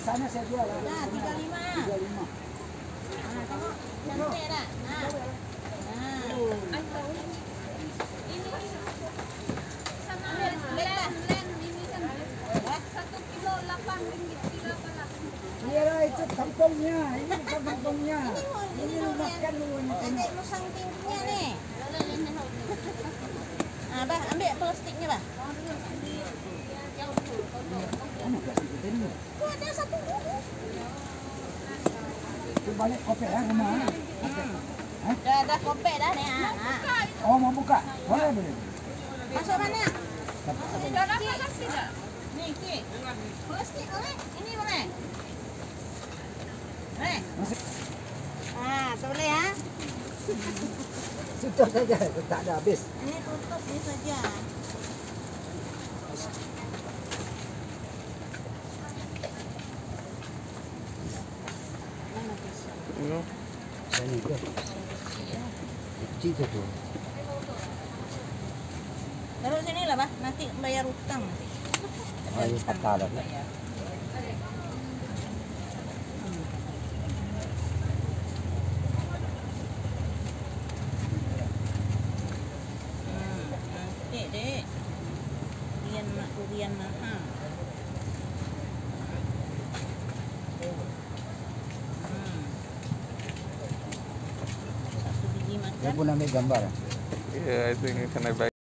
sana saya jual lah. Dah, 35. 35. Ha, tengok. Cantik? Ha. Ha. Lah. Lah itu kampungnya. Ini kampungnya. Ini makan dulu ni. Cantik musang tingginya ni. Ha, bah, ambil plastiknya, bah. Mana kasih kita ni? Tu ada satu bulu. Tu balik kopi ya rumah. Dah, dah kopek dah ni. Ha. ha. Oh mau buka? Boleh boleh. Masuk mana? Tapi Ni, kek. Plastik boleh? Ini boleh? Masih Ha, tak boleh ha? tutup saja. Tak ada habis. Ini tutup ni saja. No. Sani ko. Cita tu. Baru sini lah, bah. Nanti bayar utang. Ayo pakar dah. Dek, dek. Rian mak, rian mahal. Dia pun ambil gambar. Yeah, I think can buy